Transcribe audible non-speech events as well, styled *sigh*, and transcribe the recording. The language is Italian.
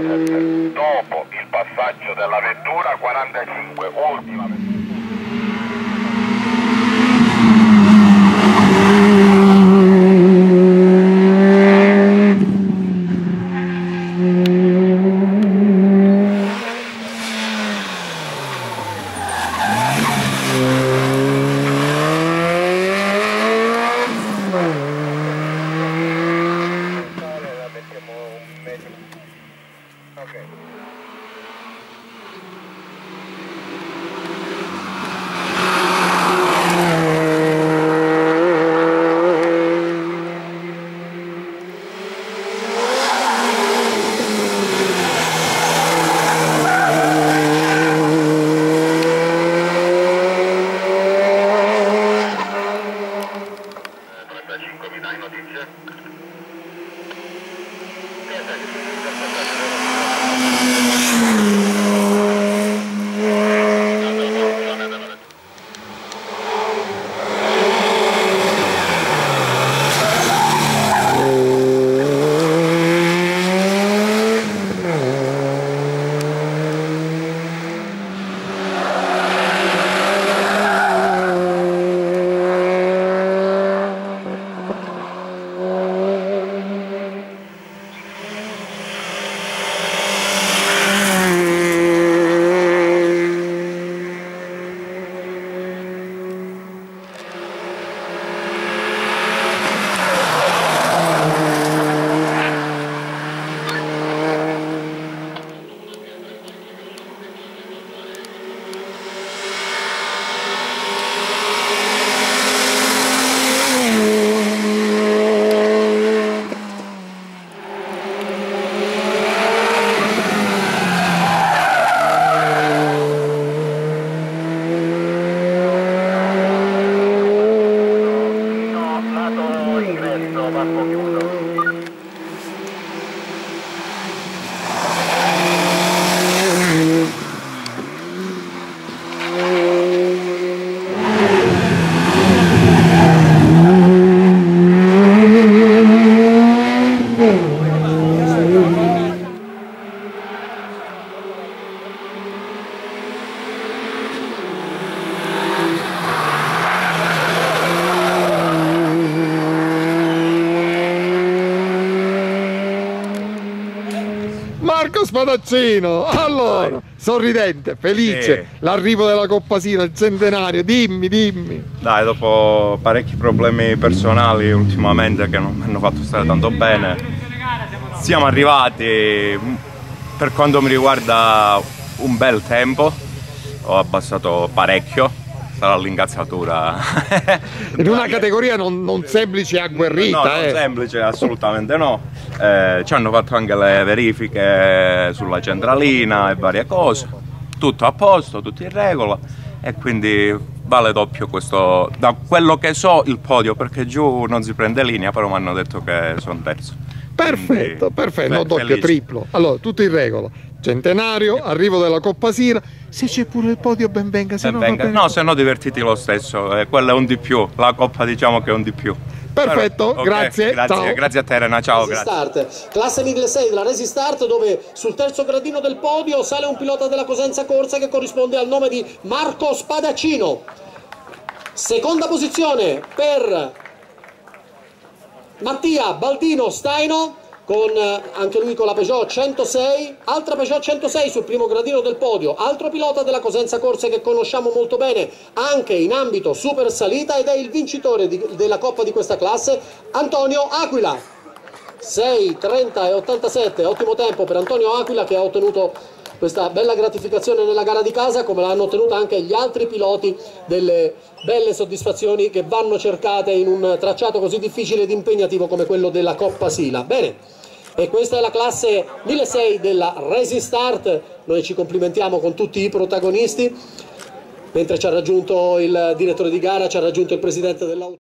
dopo il passaggio della vettura 45, ultima vettura. No, Marco Spadaccino, allora, sorridente, felice, Sì. l'arrivo della Coppasina, il centenario, dimmi, dimmi. Dai, dopo parecchi problemi personali ultimamente che non mi hanno fatto stare tanto bene, siamo arrivati, per quanto mi riguarda, un bel tempo. Ho abbassato parecchio, sarà l'incazzatura. *laughs* In una categoria non, non semplice e agguerrita, No, non eh. semplice, assolutamente no. Eh, ci hanno fatto anche le verifiche sulla centralina e varie cose. Tutto a posto, tutto in regola e quindi vale doppio questo, da quello che so, il podio perché giù non si prende linea, però mi hanno detto che sono terzo. Perfetto, Quindi, perfetto, fe- no doppio, felice. triplo. Allora, tutto in regola. Centenario, arrivo della Coppasina. Se c'è pure il podio, ben venga, se Se no va venga- bene. No, se no divertiti lo stesso, eh, quello è un di più, la coppa diciamo che è un di più. Perfetto, Però- ok, grazie, grazie, ciao. grazie a te Elena, ciao, Resi grazie. Start, classe 1006 della Resi Start dove sul terzo gradino del podio sale un pilota della Cosenza Corsa che corrisponde al nome di Marco Spadaccino. Seconda posizione per Mattia Baldino Staino con eh, anche lui con la Peugeot 106, altra Peugeot 106 sul primo gradino del podio, altro pilota della Cosenza Corse che conosciamo molto bene anche in ambito super salita ed è il vincitore di- della coppa di questa classe, Antonio Aquila. 6, 30 e 87, ottimo tempo per Antonio Aquila che ha ottenuto questa bella gratificazione nella gara di casa come l'hanno ottenuta anche gli altri piloti delle belle soddisfazioni che vanno cercate in un tracciato così difficile ed impegnativo come quello della Coppa Sila. Bene, e questa è la classe 1006 della Resi Start, noi ci complimentiamo con tutti i protagonisti, mentre ci ha raggiunto il direttore di gara, ci ha raggiunto il presidente dell'auto.